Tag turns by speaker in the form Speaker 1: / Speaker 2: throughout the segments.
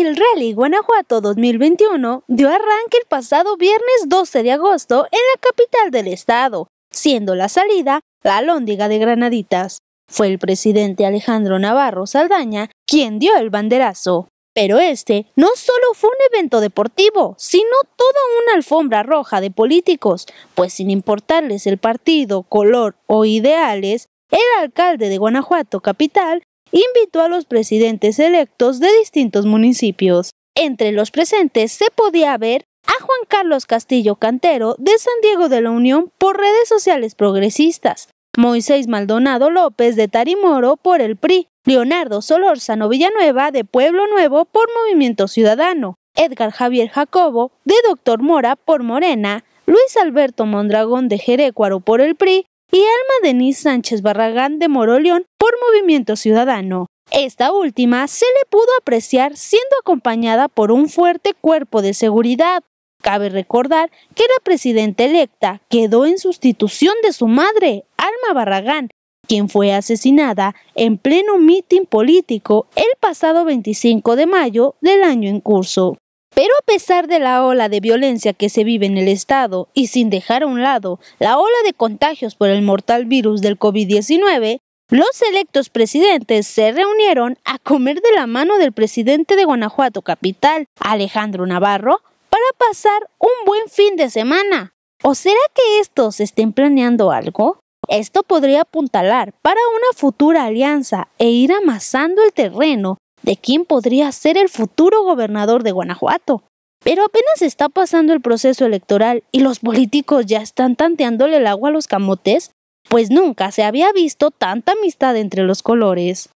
Speaker 1: El Rally Guanajuato 2021 dio arranque el pasado viernes 12 de agosto en la capital del estado, siendo la salida la Lóndiga de Granaditas. Fue el presidente Alejandro Navarro Saldaña quien dio el banderazo. Pero este no solo fue un evento deportivo, sino toda una alfombra roja de políticos, pues sin importarles el partido, color o ideales, el alcalde de Guanajuato capital invitó a los presidentes electos de distintos municipios. Entre los presentes se podía ver a Juan Carlos Castillo Cantero de San Diego de la Unión por redes sociales progresistas, Moisés Maldonado López de Tarimoro por el PRI, Leonardo Solórzano Villanueva de Pueblo Nuevo por Movimiento Ciudadano, Edgar Javier Jacobo de Doctor Mora por Morena, Luis Alberto Mondragón de Jerécuaro por el PRI y Alma Denise Sánchez Barragán de Moroleón por Movimiento Ciudadano. Esta última se le pudo apreciar siendo acompañada por un fuerte cuerpo de seguridad. Cabe recordar que la presidenta electa quedó en sustitución de su madre, Alma Barragán, quien fue asesinada en pleno mitin político el pasado 25 de mayo del año en curso. Pero a pesar de la ola de violencia que se vive en el Estado y sin dejar a un lado la ola de contagios por el mortal virus del COVID-19, los electos presidentes se reunieron a comer de la mano del presidente de Guanajuato capital, Alejandro Navarro, para pasar un buen fin de semana. ¿O será que estos estén planeando algo? Esto podría apuntalar para una futura alianza e ir amasando el terreno de quién podría ser el futuro gobernador de Guanajuato. Pero apenas está pasando el proceso electoral y los políticos ya están tanteándole el agua a los camotes, pues nunca se había visto tanta amistad entre los colores.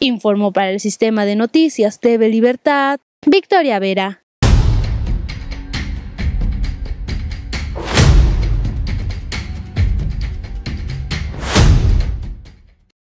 Speaker 1: Informó para el sistema de noticias TV Libertad, Victoria Vera.